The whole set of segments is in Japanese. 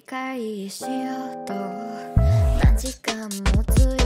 理解しようと。何時間も費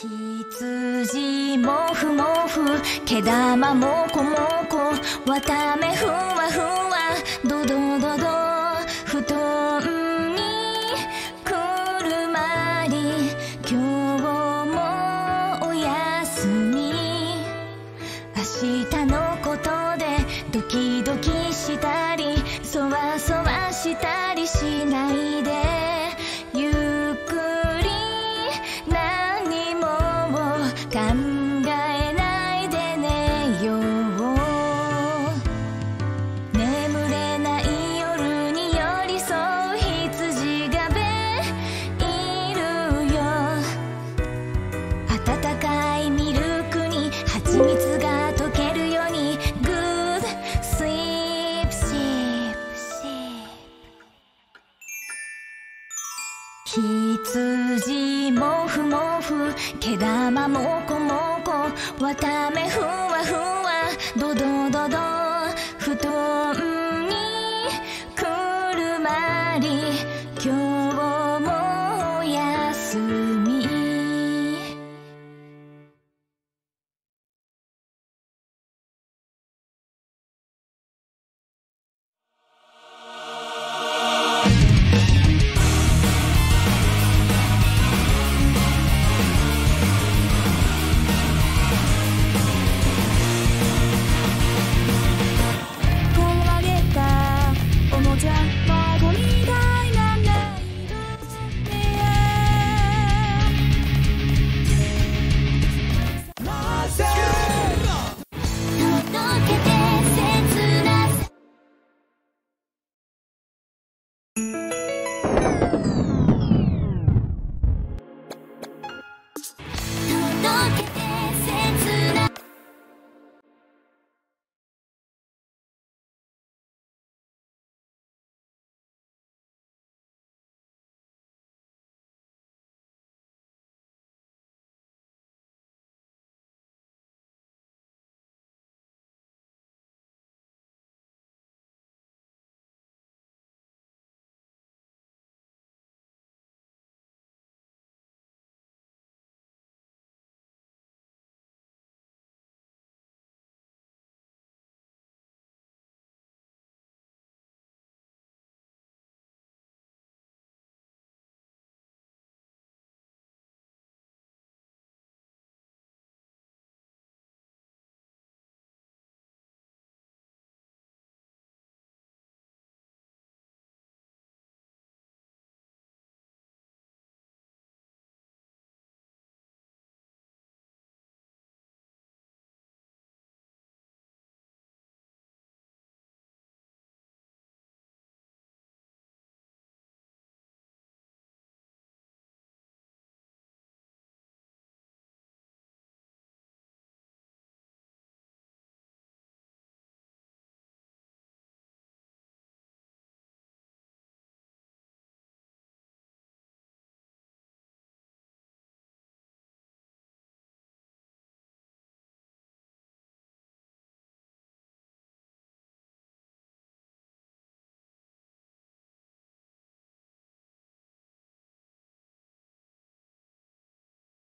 羊もふもふ毛玉もこもこわためふわふわどど